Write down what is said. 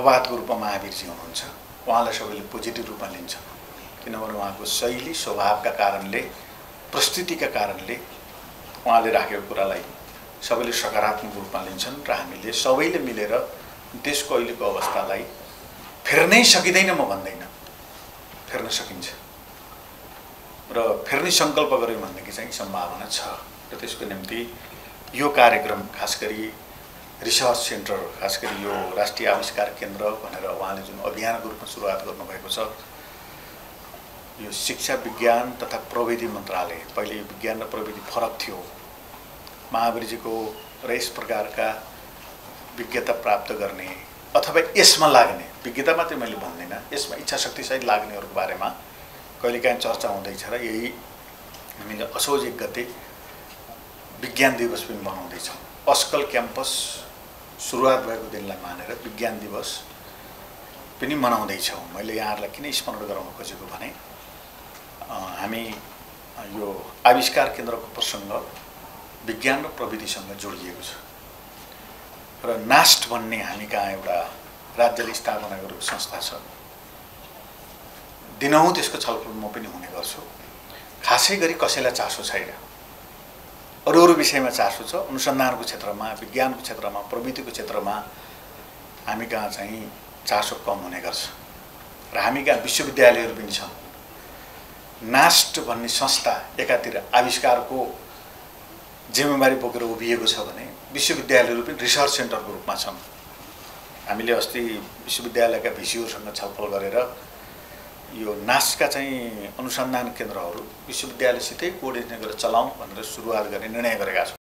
अपवादको रूपमा महावीरजी हुनुहुन्छ। उहाँलाई सबैले पोजिटिभ रूपमा लिन्छ। किनभने उहाँको शैली स्वभावका कारणले प्रस्तुतिका कारणले उहाँले राखेको कुरालाई सबैले सकारात्मक रूपमा लिन्छन् र हामीले सबैले मिलेर देशको अहिलेको अवस्थालाई फेर्नै सकिँदैन म भन्दैन। फेर्न सकिन्छ। र फेर्ने सङ्कल्प गऱ्यौँ भनेदेखि चाहिँ सम्भावना छ। र त्यसको निम्ति यो कार्यक्रम खास गरी रिसर्च सेन्टर खास गरी यो राष्ट्रिय आविष्कार केन्द्र भनेर उहाँले जुन अभियानको रूपमा सुरुवात गर्नुभएको छ यो शिक्षा विज्ञान तथा प्रविधि मन्त्रालय पहिले विज्ञान र प्रविधि फरक थियो। महावीरजीको र यस प्रकारका विज्ञता प्राप्त गर्ने अथवा यसमा लाग्ने विज्ञता मात्रै मैले भन्दिनँ यसमा इच्छा शक्तिसहित लाग्नेहरूको बारेमा कहिलेकाहीँ चर्चा हुँदैछ र यही हामीले असोज एक गते विज्ञान दिवस पनि मनाउँदैछौँ। अस्कल क्याम्पस सुरुवात भएको दिनलाई मानेर विज्ञान दिवस पनि मनाउँदैछौँ। मैले यहाँहरूलाई किन स्मरण गराउन खोजेको भने हामी यो आविष्कार केन्द्रको प्रसङ्ग विज्ञान र प्रविधिसँग जोडिएको छ। र नास्ट भन्ने हामी कहाँ एउटा राज्यले स्थापना गरेको संस्था छ। दिनहुँ त्यसको छलफल म पनि हुने गर्छु। खासै गरी कसैलाई चासो छैन। अरू अरू विषयमा चासो छ अनुसन्धानको क्षेत्रमा विज्ञानको क्षेत्रमा प्रविधिको क्षेत्रमा हामी कहाँ चाहिँ चासो कम हुने गर्छ? र हामी कहाँ विश्वविद्यालयहरू पनि छन् नास्ट भन्ने संस्था एकातिर आविष्कारको जिम्मेवारी बोकेर उभिएको छ भने विश्वविद्यालयहरू पनि रिसर्च सेन्टरको रूपमा छन्। हामीले अस्ति विश्वविद्यालयका भिसिओसँग छलफल गरेर यो नासका चाहिँ अनुसन्धान केन्द्रहरू विश्वविद्यालयसितै कोअर्डिनेट गरेर चलाउँ भनेर सुरुवात गर्ने निर्णय गरेका छौँ।